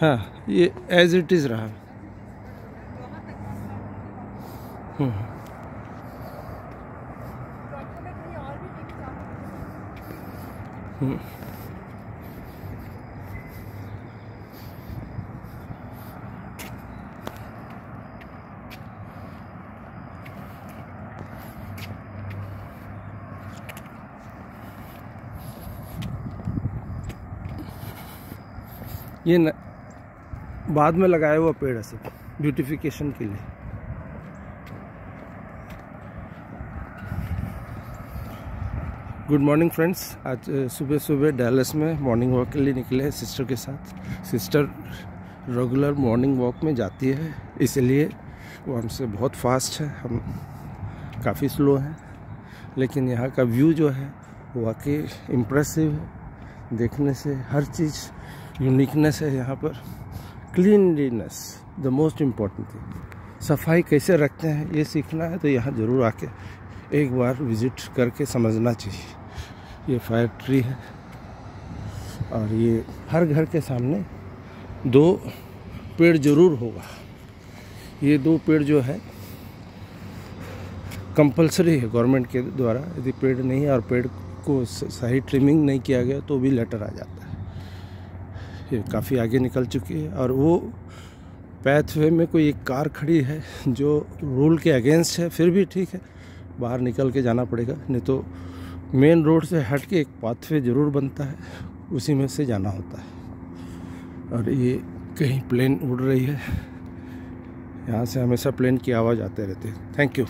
हाँ ये as it is रहा। हम्म। हम्म। ये न, बाद में लगाया हुआ पेड़ है सब ब्यूटिफिकेशन के लिए। गुड मॉर्निंग फ्रेंड्स आज सुबह सुबह डैलस में मॉर्निंग वॉक के लिए निकले हैं सिस्टर के साथ। सिस्टर रेगुलर मॉर्निंग वॉक में जाती है, इसलिए वो हमसे बहुत फास्ट है। हम काफ़ी स्लो हैं, लेकिन यहाँ का व्यू जो है वाकई इम्प्रेसिव है। देखने से हर चीज़ यूनिकनेस है यहाँ पर। Cleanliness the most important thing सफ़ाई कैसे रखते हैं, ये सीखना है तो यहाँ ज़रूर आके एक बार विज़िट करके समझना चाहिए। ये फायर ट्री है, और ये हर घर के सामने दो पेड़ ज़रूर होगा। ये दो पेड़ जो है कंपलसरी है गवर्नमेंट के द्वारा। यदि पेड़ नहीं और पेड़ को सही ट्रिमिंग नहीं किया गया तो भी लेटर आ जाता है। काफ़ी आगे निकल चुकी है। और वो पैथवे में कोई एक कार खड़ी है जो रूल के अगेंस्ट है, फिर भी ठीक है। बाहर निकल के जाना पड़ेगा, नहीं तो मेन रोड से हट के एक पाथवे ज़रूर बनता है, उसी में से जाना होता है। और ये कहीं प्लेन उड़ रही है, यहाँ से हमेशा प्लेन की आवाज़ आते रहती है। Thank you